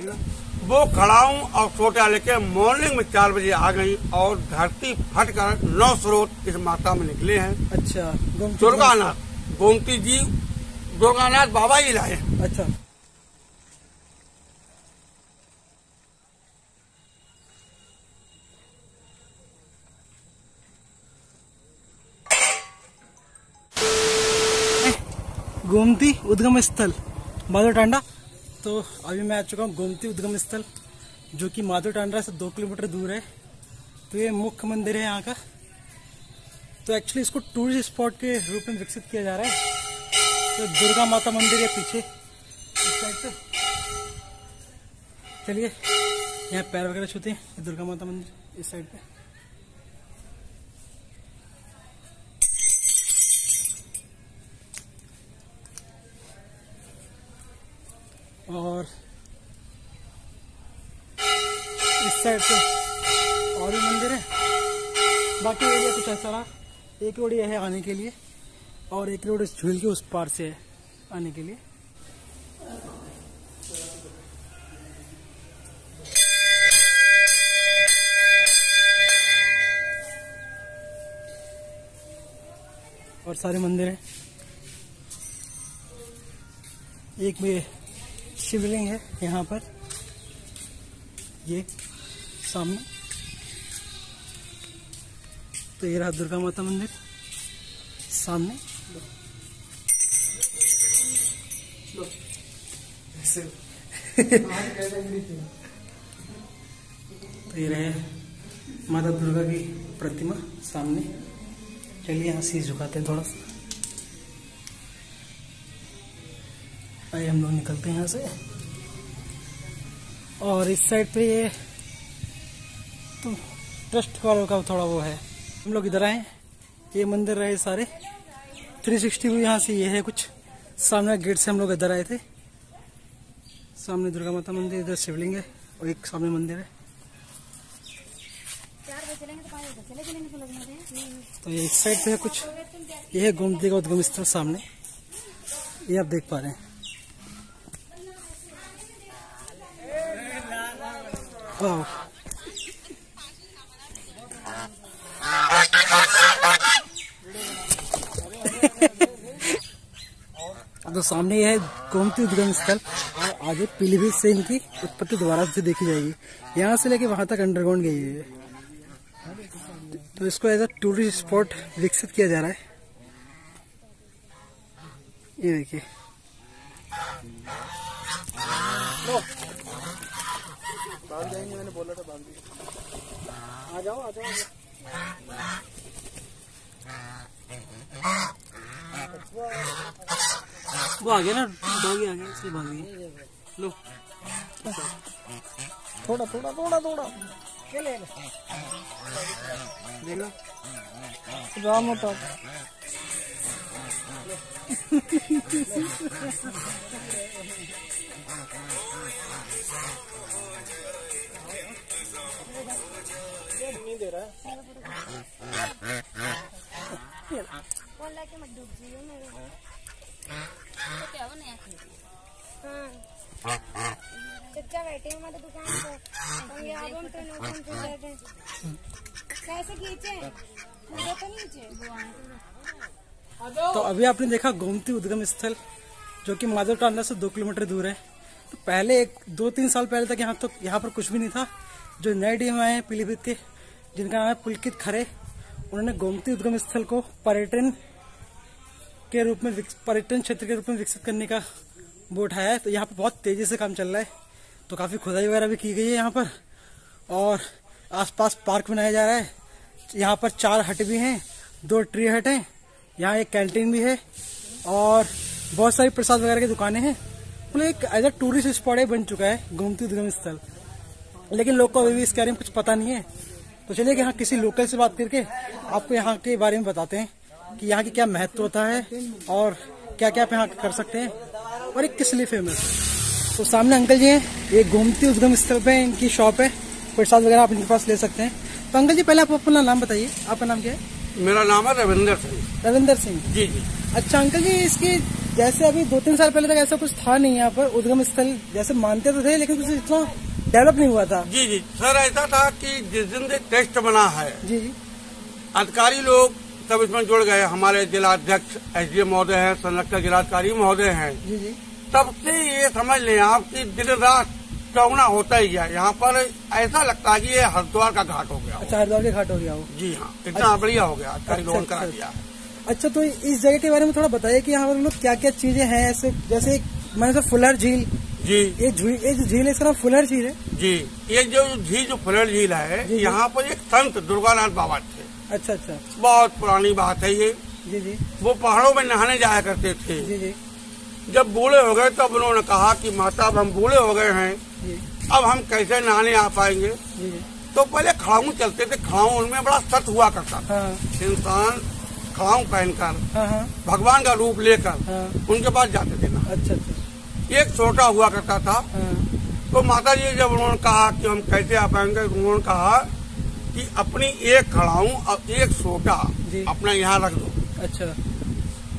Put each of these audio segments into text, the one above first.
वो खड़ा हूँ और छोटा लेके मॉर्निंग में चार बजे आ गई और धरती फट कर नौ स्रोत इस माता में निकले हैं। अच्छा दुर्गानाथ गोमती जी दुर्गानाथ बाबा ही लाए अच्छा। गोमती उद्गम स्थल माधव टांडा। तो अभी मैं आ चुका हूँ गोमती उद्गम स्थल, जो कि माधव टांडा से दो किलोमीटर दूर है। तो ये मुख्य मंदिर है यहाँ का। तो एक्चुअली इसको टूरिस्ट स्पॉट के रूप में विकसित किया जा रहा है। तो दुर्गा माता मंदिर है पीछे। इस साइड चलिए, यहाँ पैर वगैरह छूते हैं, दुर्गा माता मंदिर इस साइड पे। और इस साइड पे और भी मंदिर है। बाकी एरिया कुछ ऐसा रहा। एक रोड यह है आने के लिए और एक रोड इस झील के उस पार से है आने के लिए। और सारे मंदिर हैं। एक में शिवलिंग है यहाँ पर। ये सामने। तो ये रहा दुर्गा माता मंदिर। सामने। तो ये रहे माता दुर्गा की प्रतिमा सामने। चलिए यहाँ शीश झुकाते हैं थोड़ा सा। आइए हम लोग निकलते हैं यहाँ से। और इस साइड पे ये तो ट्रस्ट वालों का थोड़ा वो है। हम लोग इधर आए। ये मंदिर रहे सारे। 360 सिक्सटी व्यू यहाँ से ये है कुछ। सामने गेट से हम लोग इधर आए थे। सामने दुर्गा माता मंदिर इधर शिवलिंग है और एक सामने मंदिर है। तो तो है तो ये इस साइड पे है कुछ। ये है गोमती का उद्गम स्थल सामने। ये आप देख पा रहे हैं। वाह तो सामने ये है गोमती उद्गम स्थल। और आगे पीलीभीत से इनकी उत्पत्ति दोबारा से देखी जाएगी। यहाँ से लेके वहाँ तक अंडरग्राउंड गई है। तो इसको एज अ टूरिस्ट स्पॉट विकसित किया जा रहा है। ये देखिए। आ जाओ आ जाओ। वो आ गया ना डॉगी आ गया इसलिए भाग गई लो। थोड़ा थोड़ा थोड़ा थोड़ा। देख। लो राम होता बोल रहा है कि मत डूब तो क्या हमारे दुकान रहे कैसे खींचे तो नीचे तो अभी आपने देखा गोमती उद्गम स्थल, जो कि माधव टांडा से दो किलोमीटर दूर है। तो पहले एक, दो तीन साल पहले तक यहाँ तो यहाँ पर कुछ भी नहीं था। जो नए डीएम आए हैं, पीलीभीत के, जिनका नाम है पुलकित खरे, उन्होंने गोमती उद्गम स्थल को पर्यटन के रूप में पर्यटन क्षेत्र के रूप में विकसित करने का वो उठाया है। तो यहाँ पर बहुत तेज़ी से काम चल रहा है। तो काफ़ी खुदाई वगैरह भी की गई है यहाँ पर। और आसपास पार्क बनाया जा रहा है। यहाँ पर चार हट भी हैं, दो ट्री हट हैं, यहाँ एक कैंटीन भी है। और बहुत सारी प्रसाद वगैरह की दुकानें हैं। मतलब एक एज अ टूरिस्ट स्पॉट बन चुका है गोमती उद्गम स्थल। लेकिन लोग को अभी भी इसके बारे में कुछ पता नहीं है। तो चलिए कि यहाँ किसी लोकल से बात करके आपको यहाँ के बारे में बताते हैं कि यहाँ की क्या महत्व होता है और क्या क्या आप यहाँ कर सकते हैं और ये किस लिए फ़ेमस तो सामने अंकल जी हैं ये गोमती उद्गम स्थल पे इनकी शॉप है प्रसाद वगैरह आप इनके पास ले सकते हैं। तो अंकल जी पहले आप अपना नाम बताइए आपका नाम क्या है? मेरा नाम है रविंदर सिंह। रविंदर सिंह। जी जी। अच्छा अंकल जी इसकी जैसे अभी दो तीन साल पहले तक ऐसा कुछ था नहीं यहाँ पर। उद्गम स्थल जैसे मानते तो थे लेकिन कुछ इतना डेवलप नहीं हुआ था। जी जी। सर ऐसा था कि जिस दिन से टेस्ट बना है जी जी। अधिकारी लोग सब इसमें जुड़ गए। हमारे जिला अध्यक्ष एस डी महोदय हैं संरक्षक जिलाधिकारी महोदय हैं। जी जी। तब से ये समझ लें आप कि दिन रात चौना होता ही है। यहाँ पर ऐसा लगता है कि ये हरिद्वार का घाट हो गया अच्छा हरिद्वार के घाट हो गया हो। जी हाँ इतना बढ़िया हो गया अधिकारी अच्छा, लोगों ने करा अच्छा, दिया। अच्छा तो इस जगह के बारे में थोड़ा बताइए कि यहाँ पर लोग क्या क्या चीज़ें हैं ऐसे जैसे मैंने तो फुलर झील। जी। ये झील ये जो झील है इसका नाम फुलर झील है? जी ये जो झील जो फुलर झील है। यहाँ पर एक संत दुर्गानाथ बाबा थे। अच्छा अच्छा। बहुत पुरानी बात है ये। जी जी। वो पहाड़ों में नहाने जाया करते थे। जी जी। जब बूढ़े हो गए तब उन्होंने कहा कि माता अब हम बूढ़े हो गए हैं। अब हम कैसे नहाने आ पाएँगे? तो पहले खड़ाऊ चलते थे खड़ाऊ उनमें बड़ा सत हुआ करता था। हाँ। इंसान खड़ाऊ पहनकर हाँ हाँ। भगवान का रूप लेकर हाँ। उनके पास जाते थे ना। अच्छा अच्छा। एक छोटा हुआ करता था। तो माता जी जब उन्होंने कहा कि हम कैसे आ पाएँगे उन्होंने कहा कि अपनी एक खड़ाऊ और एक सोटा अपना यहाँ रख दो। अच्छा।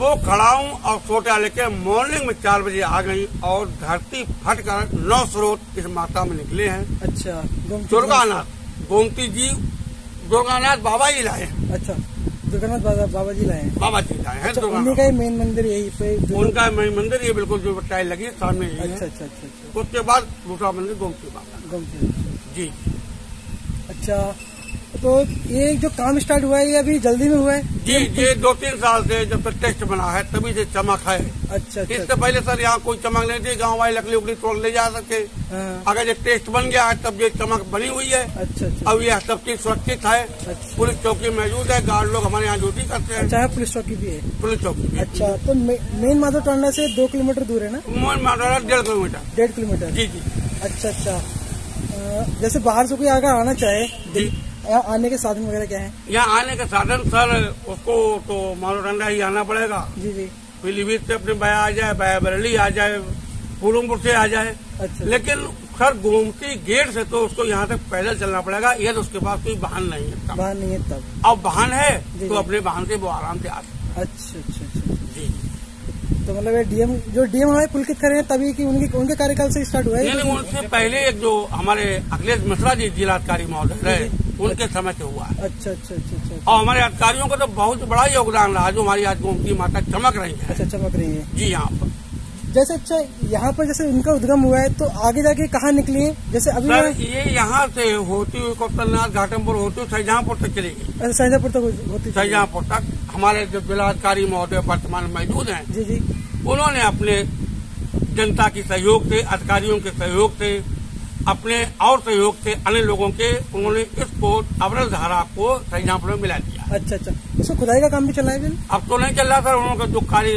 वो खड़ाऊ और सोटा लेके मॉर्निंग में चार बजे आ गई और धरती फट कर नौ स्रोत इस माता में निकले हैं। अच्छा दुर्गानाथ गोमती जी दुर्गानाथ बाबा ही लाए अच्छा। दुर्गानाथ बाबा बाबा जी लाए हैं। बाबा जी लाए हैं अच्छा उन्हीं का ही मेन मंदिर यही पे उनका मेन मंदिर ये बिल्कुल जो टाइल लगी है सामने अच्छा अच्छा अच्छा अच्छा। उसके बाद दूसरा मंदिर गोमती बाबा गोमती जी। अच्छा तो ये जो काम स्टार्ट हुआ है ये अभी जल्दी में हुआ है? जी ये दो तीन साल से जब तक टेस्ट बना है तभी से चमक है। अच्छा अच्छा। इससे पहले सर यहाँ कोई चमक नहीं थी गाँव वाली लकड़ी उकड़ी तोड़ ले जा सके। हाँ, अगर ये टेस्ट बन गया है तब ये चमक बनी हुई है। अच्छा अच्छा। अब यह सब चीज़ सुरक्षित है। अच्छा। पुलिस चौकी मौजूद है गार्ड लोग हमारे यहाँ ड्यूटी करते हैं। चाहे पुलिस चौकी भी है। पुलिस चौकी अच्छा तो मेन माधव टांडा से दो किलोमीटर दूर है ना? मोहन माधवरा डेढ़ किलोमीटर। डेढ़ किलोमीटर। जी जी। अच्छा अच्छा। जैसे बाहर से कोई अगर आना चाहे यहाँ आने के साधन वगैरह क्या है? यहाँ आने का साधन सर उसको तो मानोडंडा ही आना पड़ेगा। जी जी। पीलीभीत से अपने बया आ जाए बया बरेली आ जाए पूरमपुर से आ जाए। अच्छा। लेकिन सर गोमती गेट से तो उसको यहाँ तक पैदल चलना पड़ेगा यदि उसके पास कोई वाहन नहीं है। बाहर नहीं है तब। अब वाहन है तो अपने वाहन से वो आराम से आ सकते अच्छा अच्छा अच्छा हैं। जी। तो मतलब ये डीएम जो डीएम हमारे पुलकित खड़े हैं तभी की उनके उनके कार्यकाल से स्टार्ट हुआ है? उनसे पहले एक जो हमारे अखिलेश मिश्रा जी जिलाधिकारी महोदय रहे उनके समय से हुआ है। अच्छा अच्छा अच्छा अच्छा और हमारे अधिकारियों का तो बहुत बड़ा योगदान रहा जो हमारी आज गोमती माता चमक रही है। अच्छा चमक रही है। जी यहाँ पर। जैसे अच्छा यहाँ पर जैसे उनका उद्गम हुआ है तो आगे जाके कहाँ निकली जैसे अभी सर ये यहाँ से होती हुई कौतलनाथ घाटमपुर होती हुई शाहजहांपुर तक चली गई। अच्छा, शाहजहाँपुर तक होती। शाहजहांपुर तक हमारे जो जिलाधिकारी महोदय वर्तमान में मौजूद हैं। जी जी। उन्होंने अपने जनता की सहयोग से अधिकारियों के सहयोग से अपने और सहयोग से अन्य लोगों के उन्होंने इस इसको अवरल धारा को शाहजहांपुर में मिला दिया। अच्छा अच्छा। इसको खुदाई का काम भी चला है बिल अब तो नहीं चल रहा सर उनका जो कार्य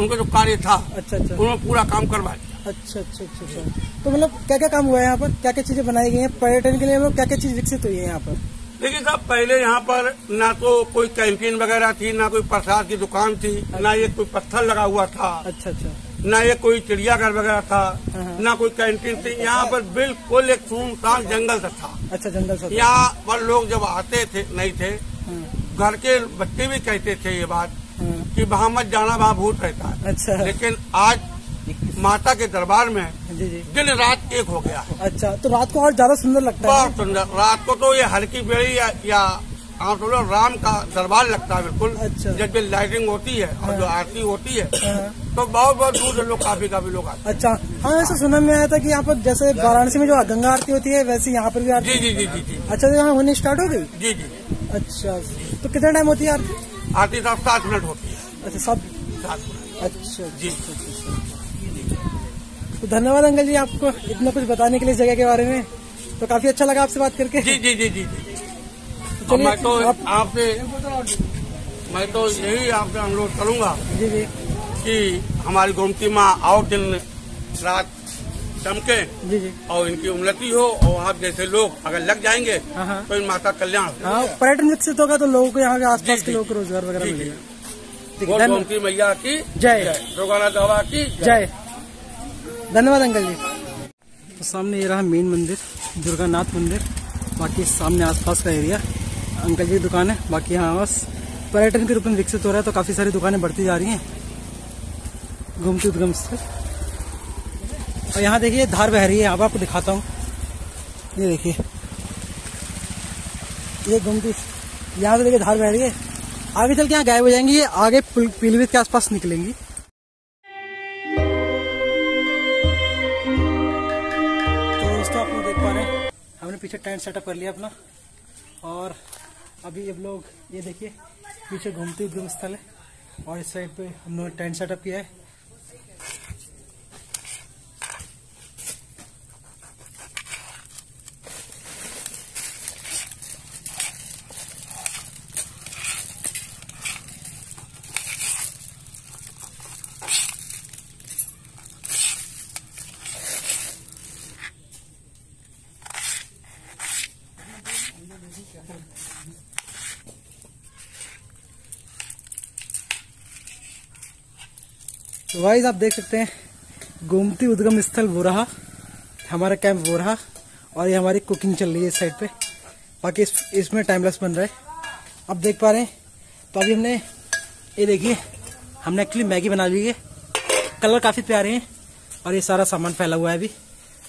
उनका जो कार्य था अच्छा अच्छा। उन्होंने पूरा काम करवा दिया। अच्छा अच्छा अच्छा अच्छा। तो मतलब क्या क्या काम हुआ है यहाँ पर? क्या क्या चीज़ें बनाई गई हैं? पर्यटन के लिए मतलब क्या क्या चीज़ विकसित हुई है यहाँ पर? देखिए साहब पहले यहाँ पर ना तो कोई कैंटीन वगैरह थी ना कोई प्रसाद की दुकान थी ना ये कोई पत्थर लगा हुआ था। अच्छा अच्छा। ना ये कोई चिड़ियाघर वगैरह था हाँ। ना कोई कैंटीन थी। यहाँ पर बिल्कुल एक सुनसान जंगल सा था। अच्छा जंगल सब यहाँ पर लोग जब आते थे नहीं थे हाँ, घर के बच्चे भी कहते थे ये बात हाँ, कि वहाँ मत जाना वहाँ भूत रहता है। अच्छा। लेकिन आज माता के दरबार में जी जी। दिन रात एक हो गया है। अच्छा तो रात को और ज़्यादा सुंदर लगता है बहुत सुंदर। रात को तो ये हल्की बेड़ी या, या आप समझो राम का दरबार लगता है बिल्कुल अच्छा। जब लाइटिंग होती है और जो आरती होती है हाँ, तो बहुत बहुत दूर से लोग काफ़ी काफ़ी लोग आते हैं। अच्छा हाँ ऐसा सुनने में आया था कि यहाँ पर जैसे वाराणसी में जो गंगा आरती होती है वैसे यहाँ पर भी आरती जी जी जी जी जी। अच्छा तो यहाँ होने स्टार्ट हो गई? जी जी। अच्छा तो कितना टाइम होती है आरती? आरती साहब सात मिनट होती है। अच्छा सब सात अच्छा जी। तो धन्यवाद अंकल जी आपको इतना कुछ बताने के लिए इस जगह के बारे में। तो काफ़ी अच्छा लगा आपसे बात करके। जी जी जी जी। तो मैं तो आप- आपसे मैं तो यही आपसे अनुरोध करूँगा कि हमारी गोमती माँ और दिन रात चमके और इनकी उन्नति हो और आप जैसे लोग अगर लग जाएँगे हाँ, हाँ। तो इन माता कल्याण हाँ। पर्यटन विकसित होगा तो लोगों को यहाँ के आसपास के। लोगों को रोज़गार वगैरह। मिलेगा। गोमती मैया की। जय। रोगाना दवा की। जय। धन्यवाद अंकल जी। तो सामने ये रहा मेन मंदिर दुर्गानाथ मंदिर बाकी सामने आसपास का एरिया। अंकल जी की दुकान है, बाकी यहाँ बस पर्यटन के रूप में विकसित हो रहा है तो काफ़ी सारी दुकानें बढ़ती जा रही हैं। गोमती उद्गम स्थल। और यहाँ देखिए, धार बह रही है, यहाँ पर आपको दिखाता हूँ। ये देखिए। ये गोमती यहाँ से देखिए, धार बह रही है। आगे चल के यहाँ गायब हो जाएँगी, ये आगे पीलीभीत के आसपास निकलेंगी। तो दोस्तों, आप लोग देख पा रहे हैं, हमने पीछे टेंट सेटअप कर लिया अपना। और अभी ये लोग ये देखिए, पीछे घूमती उद्गम स्थल है और इस साइड पे हम लोगों टेंट सेटअप किया है। तो वाइज आप देख सकते हैं गोमती उद्गम स्थल वो रहा हमारा कैंप वो रहा और ये हमारी कुकिंग चल रही है इस साइड पे। बाकी इस, इसमें टाइमलेस बन रहा है। अब देख पा रहे हैं तो अभी हमने ये देखिए हमने एक्चुअली मैगी बना ली है। कलर काफ़ी प्यारे हैं और ये सारा सामान फैला हुआ है अभी।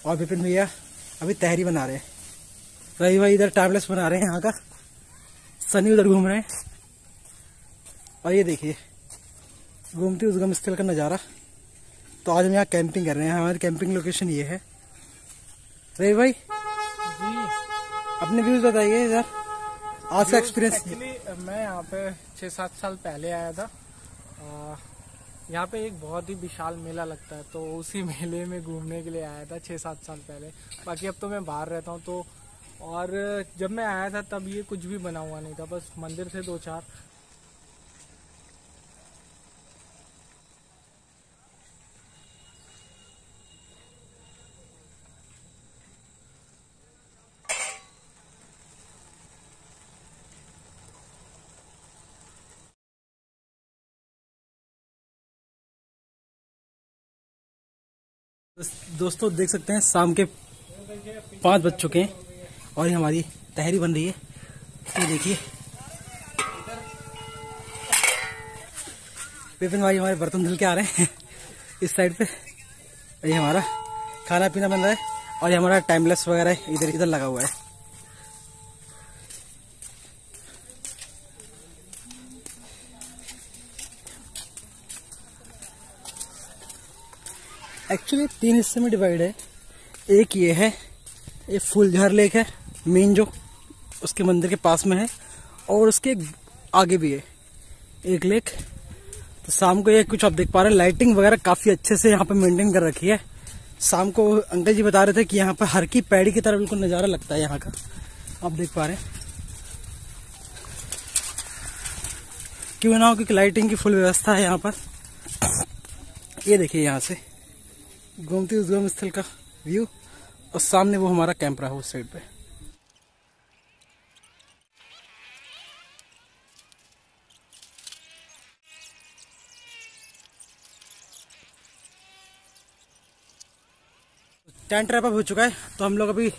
और विपिन भैया अभी तहरी बना रहे हैं। रही भाई इधर टाइमलेस बना रहे हैं यहाँ का। सनी उधर घूम रहे हैं। और ये देखिए गोमती उद्गम स्थल का नज़ारा। तो आज हम यहाँ कैंपिंग कर रहे हैं। हमारी कैंपिंग लोकेशन ये है। रही भाई जी। अपने व्यूज़ बताइए इधर। आज का एक्सपीरियंस मैं यहाँ पे छः सात साल पहले आया था। आ, यहाँ पे एक बहुत ही विशाल मेला लगता है तो उसी मेले में घूमने के लिए आया था छः सात साल पहले। बाकी अब तो मैं बाहर रहता हूँ तो और जब मैं आया था, तब ये कुछ भी बना हुआ नहीं था, बस मंदिर थे दो चार। दोस्तों, देख सकते हैं, शाम के पाँच बज चुके हैं। और ये हमारी तहरी बन रही है। ये देखिए। विपिन भाई हमारे बर्तन धुल के आ रहे हैं इस साइड पे। ये हमारा खाना पीना बन रहा है और ये हमारा टाइमलेस वगैरह इधर इधर लगा हुआ है। एक्चुअली तीन हिस्से में डिवाइड है। एक ये है, ये फूलझार लेक है। मेन जो उसके मंदिर के पास में है और उसके आगे भी है, एक लेक। तो शाम को ये कुछ आप देख पा रहे हैं लाइटिंग वगैरह काफ़ी अच्छे से यहाँ पे मेंटेन कर रखी है। शाम को अंकल जी बता रहे थे कि यहाँ पर हर की पैड़ी की तरह बिल्कुल नज़ारा लगता है यहाँ का। आप देख पा रहे हैं। क्यों ना हो, क्योंकि लाइटिंग की फुल व्यवस्था है यहाँ पर। ये देखिए यहाँ से। गोमती उद्गम स्थल का व्यू और सामने वो हमारा कैंप रहा उस साइड पे। टेंट रैप अप हो चुका है तो हम लोग अभी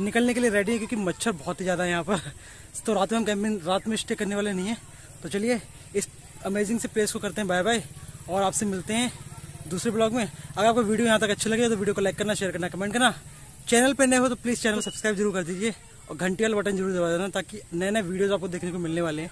निकलने के लिए रेडी है, क्योंकि मच्छर बहुत ही ज़्यादा है यहाँ पर। तो रात में हम कैंपिंग रात में स्टे करने वाले नहीं है। तो चलिए, इस अमेजिंग से प्लेस को करते हैं बाय बाय और आपसे मिलते हैं दूसरे ब्लॉग में। अगर आपको वीडियो यहाँ तक अच्छा लगे तो वीडियो को लाइक करना शेयर करना कमेंट करना। चैनल पर नए हो तो प्लीज़ चैनल को सब्सक्राइब ज़रूर कर दीजिए। और घंटी वाला बटन ज़रूर दबा देना, ताकि नए नए वीडियोज़ आपको देखने को मिलने वाले हैं।